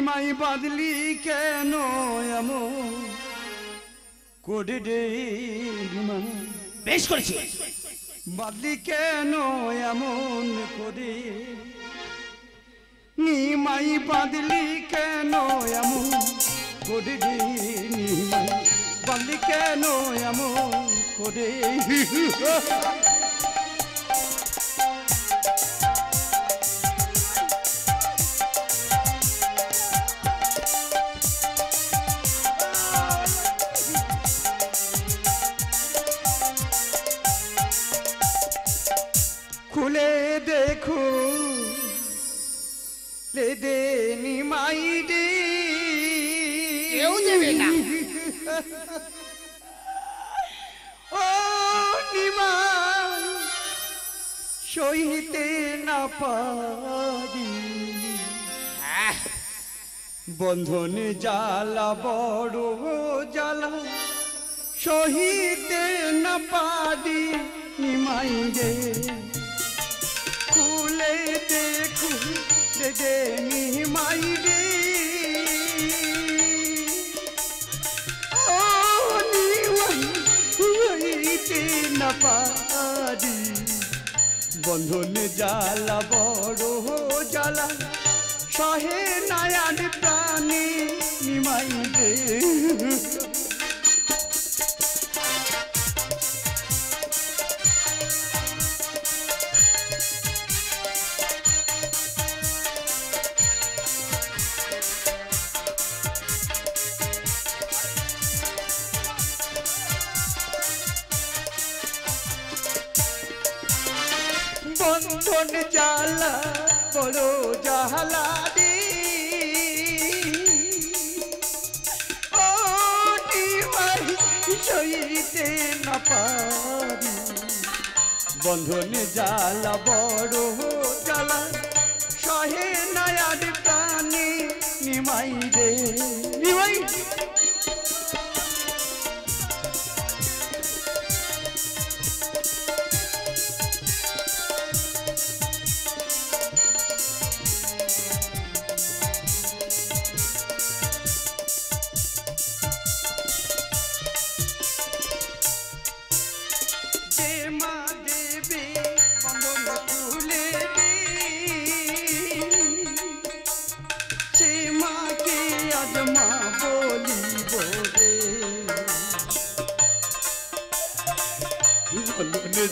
নিমাই বাদলি কেন এমন? করে রে বেশ করেছি। বাদলি কেন এমন করে? নিমাই বাদলি কেন এমন? করে রে নিমাই বাদলি কেন এমন করে? দেবে না। ও নিমাই সইতে না পারি। হ্যাঁ, বন্ধনে জ্বালা বড় জ্বালা সহিতে না পারি। নিমাই রে খুলে দেখু দে নিমাই রে সহিতে না পারি। বন্ধনে জ্বালা বড় জ্বালা সহে নায়ান প্রাণী নিমাই বন্ধন জ্বালা, বড় জাহালা রে ও নিমাই সইতে না পারি। বন্ধন জ্বালা, বড় জ্বালা, সহে নয়ার প্রাণী নিমাই রে। নিমাই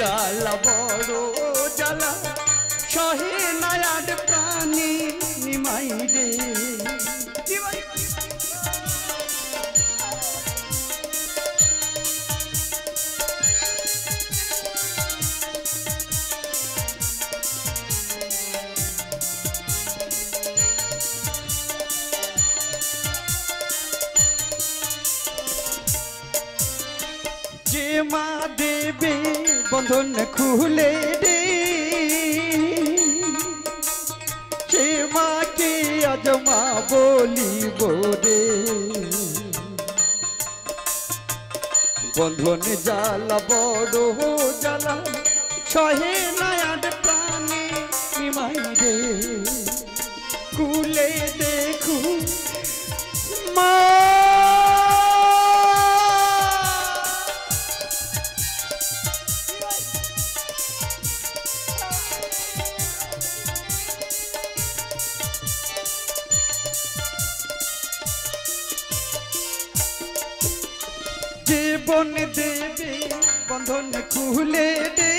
জ্বালা বড় জ্বালা সহে নায়ার প্রাণী নিমাই রে। বন্ধন খুলে দে। সে মাকে আজ মা বলিব রে। বন্ধন জ্বালা, বড় জ্বালা, সহে নায়ার জীবন দেবে, বন্ধন খুলে দে।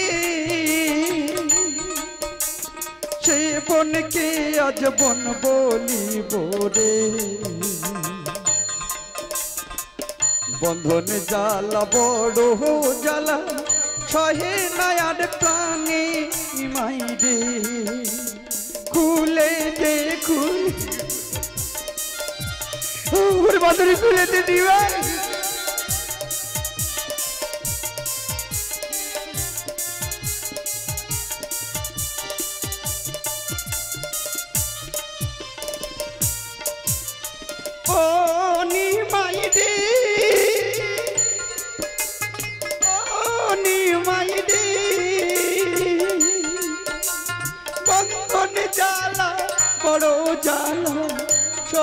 সে বনকে আজ বন বলিব রে। বন্ধন জ্বালা, বড় জ্বালা, সহে নায়ার প্রাণী নিমাই রে। খুলে দে, খুলে ওর খুলে দে দিবাই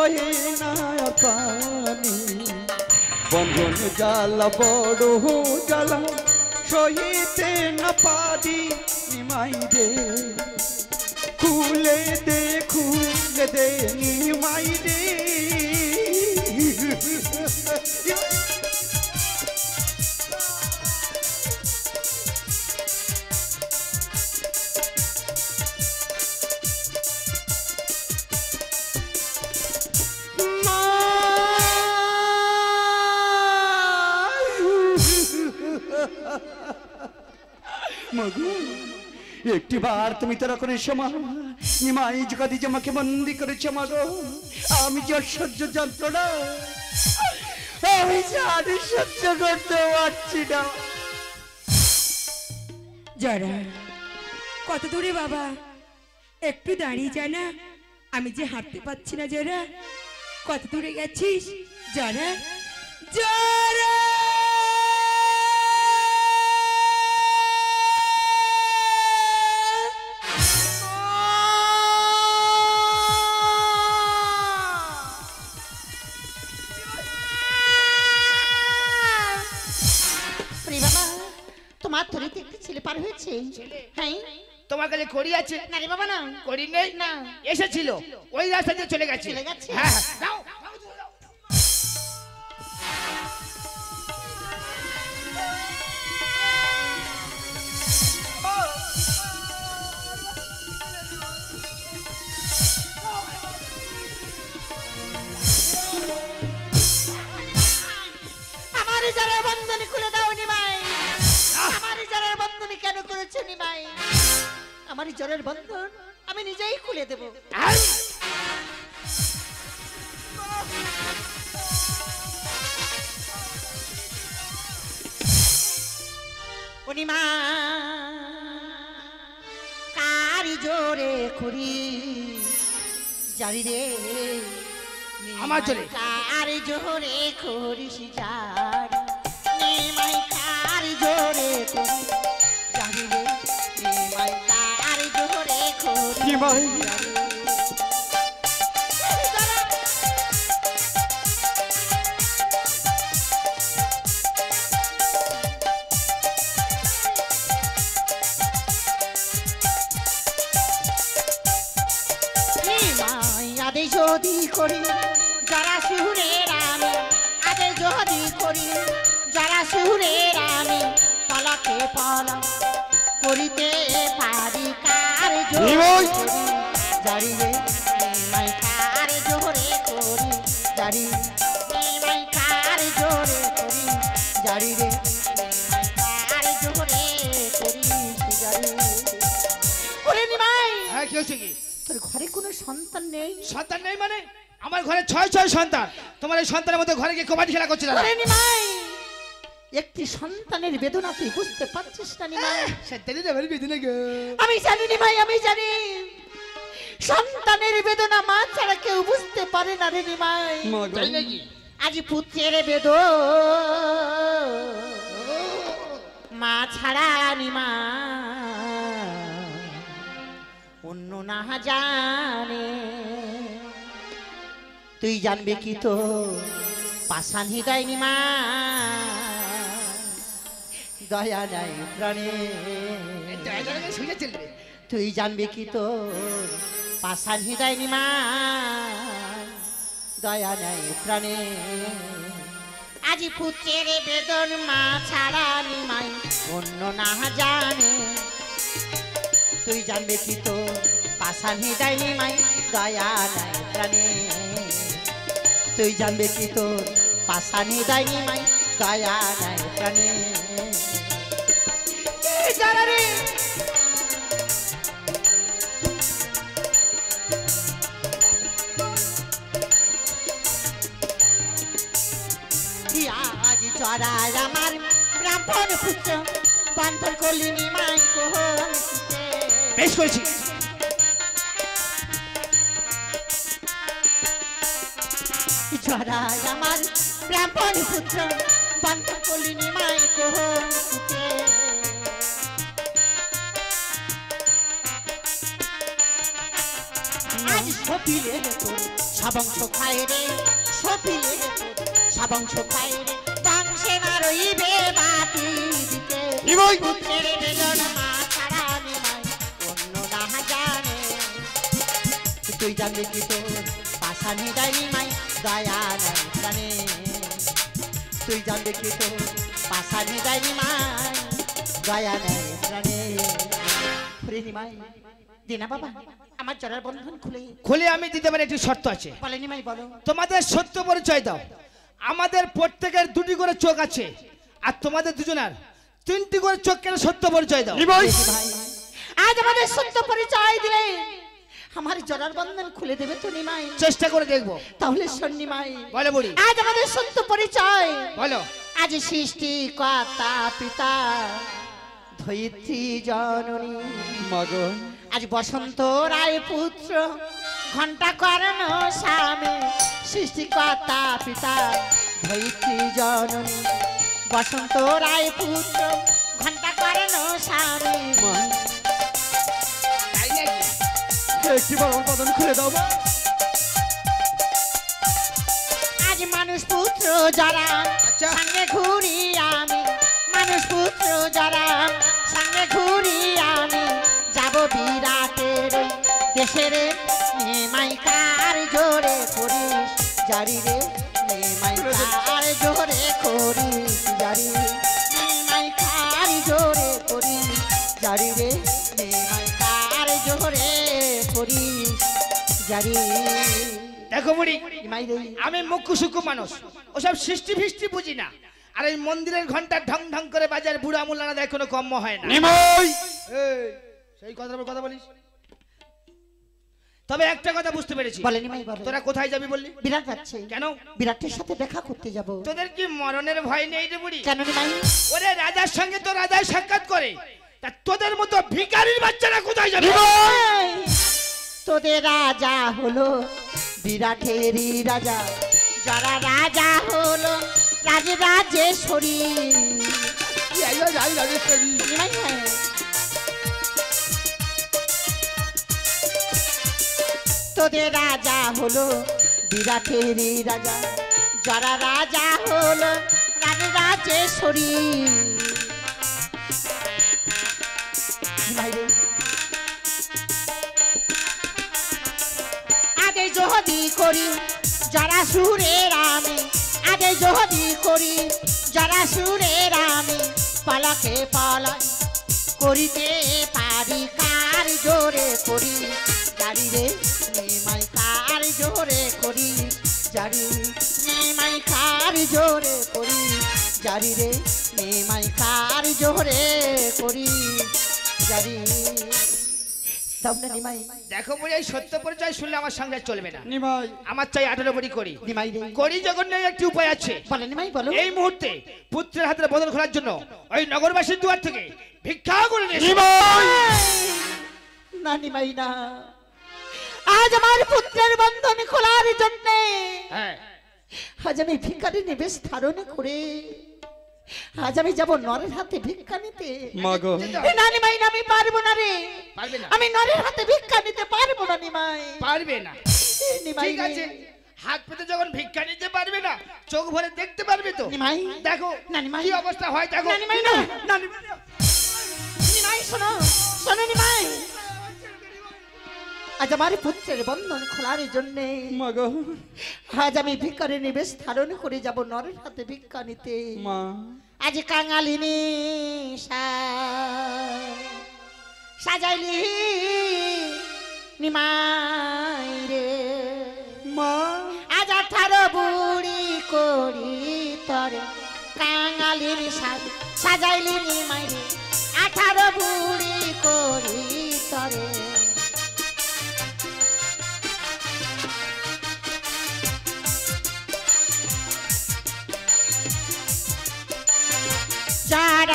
সহে না পানি বন্ধন জ্বালা, বড় জ্বালা, সহিতে না পারি নিমাই দে খুলে দে, খুলে একটি বার তুমি তোরা করে সময় নিমাই জগাদি আমাকে বন্দি করেছে মাগো আমি যে অসহ্য যন্ত্রণা। আমি জানি সহ্য করতে পারছি না। জরা, কত দূরে বাবা। একটু দাঁড়িয়ে যা না। আমি যে হাঁটতে পারছি না, জরা। কত দূরে গেছিস, জরা? জরা! হয়েছে হ্যাঁ? তোমার কাছে কড়ি আছে? না রে বাবা না। কড়ি নেই? না। এসেছিল। ওই রাস্তা দিয়ে চলে গেছে। চলে গেছে? হ্যাঁ হ্যাঁ, দাও। করেছ নিমাই আমার জ্বরের বন্ধন আমি নিজেই খুলে দেব! অনিমা কারি জোরে করি জারি রে আমার জোরে? কারি জোরে করিস জারি নিমাই কারি জোরে করি আদে যদি করি, যারা শিহুরের আমি আদে যদি করি, যারা শিহুরের আমি পালাকে পালা করিতে পারি কার করি জারি কার করি জারি কার করি জারি কার হ্যাঁ কি হচ্ছে কি? তোর ঘরে কোনো সন্তান নেই? সন্তান নেই মানে? আমার ঘরে ছয় ছয় সন্তান। তোমার এই সন্তানের মধ্যে ঘরে গিয়ে কবাডি খেলা করছে দাদা। একটি সন্তানের বেদনা তুই বুঝতে পারছিস না নিমাই। সন্তানের যাবে বেদিনে গো। আমি জানি নিমাই আমি জানি। সন্তানের বেদনা মা ছাড়া কেউ বুঝতে পারে না রে নিমাই। তাই নাকি? আজ পুত্রের বেদ মা ছাড়া নিমা অন্য না জানে। তুই জানবি কি তো পাশান হৃদয় নিমা দয়া নাই প্রাণে। তুই জানবে কি তো পাশান হৃদয় নিমা দয়া নাই প্রাণে। আজি পুত্রের বেদন মা ছাড়া নিমাই অন্য না জানে। তুই জানবে কি তো পাশান হৃদয় নিমাই দয়া নাই প্রাণে। তুই জানবে কি তো পাশান হৃদয় নিমাই দয়া নাই প্রাণে এই জানা রে আজ চড়ায় আমার ব্রাহ্মণ পুত্র বান্ধন করলি নিমাই কোহন বেশ করেছি। চড়ায় আমার ব্রাহ্মণ পুত্র নিমাই কোহন আজ আজ সপিলে তোর সাবংশ খায় রে সপিলে তোর সাবংশ খায় রে। বংশে না রইবে বাতি দিতে। পুত্রের বেদন মা ছাড়া নিমাই অন্য না জানে। তুই জানবি কি তোর পাশানি দেয় নিমাই দয়া নাই জানে তুই জানবি কি তোর পাশানি দেয় নিমাই দয়া নাই হরে নিমাই দিনা বাবা আমার জরার বন্ধন খুলে। খুলে আমি দিতে পারি একটি শর্ত আছে। বলে নিমাই বলো। তোমাদের সত্য পরিচয় দাও। আমাদের প্রত্যেকের দুটি করে চোখ আছে আর তোমাদের দুজনের তিনটি করে চোখ কেন সত্য পরিচয় দাও। আজ আমাদের সত্য পরিচয় দিলে আমার জরার বন্ধন খুলে দেবে তো নিমাই। চেষ্টা করে দেখব। তাহলে শোন নিমাই। বলো বুড়ি। আজ আমাদের সত্য পরিচয়। বলো। আজ সৃষ্টি কর্তা পিতা ধৈত্রী জননী মাগো আজ বসন্ত রায় পুত্র ঘণ্টা করেন স্বামী সৃষ্টিকর্তা পিতা ধৈত্রী জননী বসন্ত রায় পুত্র ঘণ্টা করেন স্বামী। একটি বাবার বদন খুলে দাও আজ মানুষ পুত্র যারা আচ্ছা। সঙ্গে ঘুরি আমি মানুষ পুত্র যারা সঙ্গে ঘুরি আমি যাব বিরাটের দেশের নেমাইকার জোরে করিস জারি রে নেমাইকার জোরে করিস জারি নেমাইকার জোরে করিস জারি রে নেমাইকার জোরে করিস দেখো বুড়ি আমি সুখ্য মানুষ ওসব সৃষ্টি ফিষ্টি বুঝি না। আর এই মন্দিরের ঘণ্টা ঢং ঢং করে বাজার বুড়া মুলানা দেয় কোনো কম্য হয় না। সেই কথার উপর কথা বলিস? তবে একটা কথা বুঝতে পেরেছি। বলে নিমাই বলো। তোরা কোথায় যাবি বললি? বিরাট যাচ্ছে। কেন? বিরাটের সাথে দেখা করতে যাব। তোদের কি মরণের ভয় নেই রে বুড়ি? কেন নিমাই? ওরে রাজার সঙ্গে তো রাজায় সাক্ষাৎ করে। তা তোদের মতো ভিখারির বাচ্চারা কোথায় যাবে? নিমাই! তোদের রাজা হলো বিরাটেরই রাজা। যারা রাজা হলো রাজ রাজেশ্বরী নিমাই হ্যাঁ। তোদের রাজা হলো বিরাটেরই রাজা। যারা রাজা হলো রাজ রাজেশ্বরী যদি করি, যারা সুরের আমি আগে যদি করি, যারা সুরের আমি পালাকে পালাই, করিতে পারি কার জোরে করি। জারি রে নেমাই কার জোরে করি, জারি নেমাই কার জোরে করি, জারি রে নেমাই কার জোরে করি, জারি নিমাই। দেখো বুড়ি এই সত্য পরিচয় শুনলে আমার আর চলবে না। নিমাই। আমার চাই আঠারো বড়ি করি। নিমাই করি যখন নেই একটি উপায় আছে। বলে নিমাই বলো। এই মুহূর্তে পুত্রের হাতে বদল খোলার জন্য ওই নগরবাসীর দুয়ার থেকে ভিক্ষা করে নিমাই। না নিমাই না। আজ আমার পুত্রের বন্ধন খোলার জন্য হ্যাঁ। আজ আমি ভিক্ষারি নিবেশ ধারণ করে আজ আমি যাব নরের হাতে ভিক্ষা নিতে। মাগো এ না নিমাই আমি পারব না রে। পারবে না। আমি নরের হাতে ভিক্ষা নিতে পারব না নিমাই। পারবে না। ঠিক আছে। হাত পেতে যখন ভিক্ষা নিতে পারবে না চোখ ভরে দেখতে পারবে তো? নিমাই। দেখো না, নিমাই। কি অবস্থা হয় দেখো। না। নিমাই না। না নিমাই না। শোনো শোনো নিমাই। আজ আমার পুত্রের বন্ধন খোলার জন্যে। মাগো আজ আমি ভিক্ষারে নিবেশ ধারণ করে যাব নরের হাতে ভিক্ষা নিতে। মা। আজ কাঙালিনী সাজাইলি নিমাই রে। মা। আজ আঠারো বুড়ি করি তরে। কাঙালির সাজ সাজাইলি নিমাই রে। আঠারো বুড়ি করি তরে।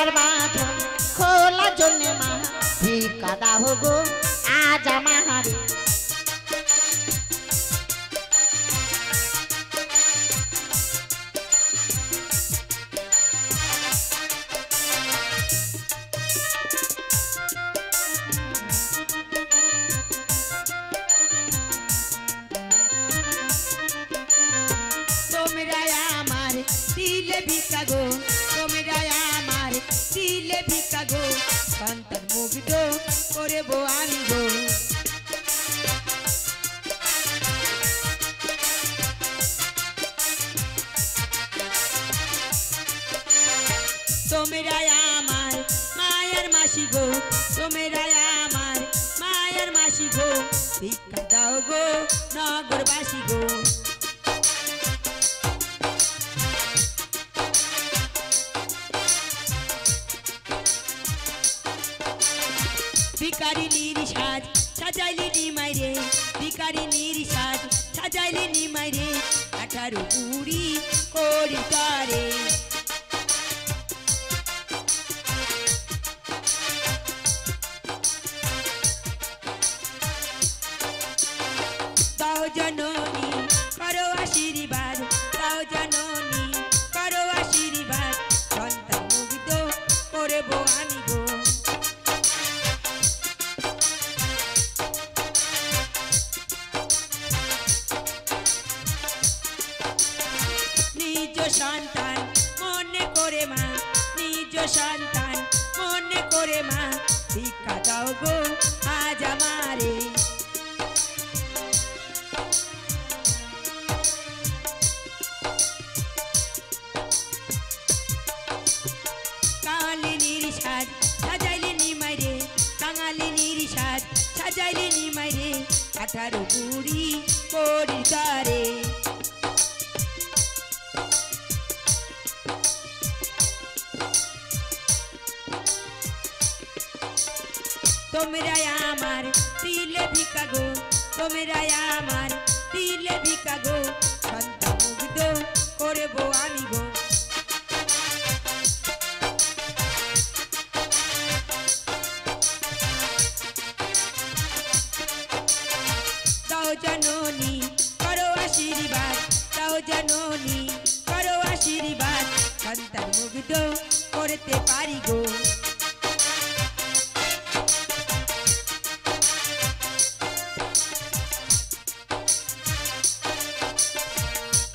চারার মাথা খোলা জন্য মা ঠিক দাও গো আজ আমার সন্তান মুগ্ধ করে বো আমি গো তোমরা আমার মায়ের মাসি গো তোমরা আমার মায়ের মাসি গো। ভিক্ষা দাও গো নগরবাসী গো। সাজাইলে নিমাই রে ভিকারি নিরিসাজ সাজাইলি নিমাই রে আঠারো কুড়ি করি তারে সন্তান, মনে করে মা ভিক্ষা দাও গো, আজ আমারে। কাঙালিনীর সাজ সাজাইলে নিমাই রে কাঙালিনীর সাজ সাজাইলে নিমাই তোমরা আমার দিলে ভিকা গো তোমরা আমার দিলে ভিকা গো সন্তান মুগ্ধ করব আমি গো। তাও জননী, করো আশীর্বাদ তাও জননী, করো আশীর্বাদ সন্তান মুগ্ধ করতে পারি গো।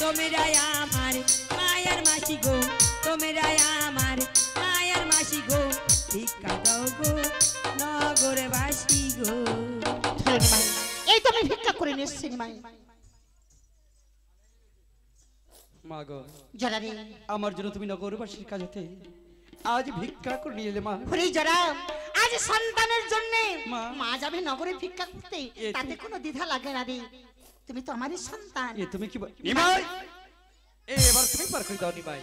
তোমরা আমার মায়ার মাসি গো তোমরা আমার মায়ার মাসি গো। ভিক্ষা দাও গো নগরবাসী গো। এই তো আমি ভিক্ষা করে নিয়ে এসছি মা গো জরা রে। আমার জন্য তুমি নগরবাসীর কাজ হতে আজ ভিক্ষা করে নিয়ে এলে মা। হরি জরা আজ সন্তানের জন্য মা। মা যাবে নগরে ভিক্ষা করতে তাতে কোনো দ্বিধা লাগে না রে। তুমি তো আমারই সন্তান। এ তুমি কি বল- নিমাই এ এবার তুমি পার করে দাও নিমাই।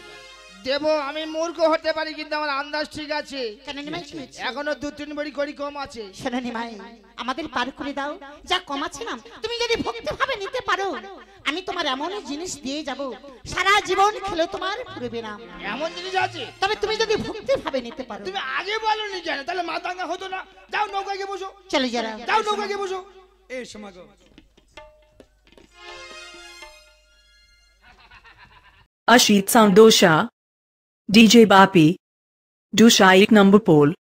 দেব আমি মূর্খ হতে পারি কিন্তু আমার আন্দাজ ঠিক আছে। কেন নিমাই? কি হয়েছে? এখনও দু তিন বড়ি করি কম আছে। শোনো নিমাই আমাদের পার করে দাও। যা কমাচ্ছে না তুমি যদি ভক্তি ভাবে নিতে পারো আমি তোমার এমন জিনিস দিয়ে যাব। সারা জীবন খেলে তোমার ফুরবে না এমন জিনিস আছে? তবে তুমি যদি ভক্তি ভাবে নিতে পারো। তুমি আগে বলনি কেন? তাহলে মাতাঙ্গা হতো না। যাও নৌকায় গিয়ে বসো। চলে যারা। যাও নৌকায় গিয়ে বসো। এ সমা अशीत साउंडोशा डीजे बापी डूशा एक नंबर पोल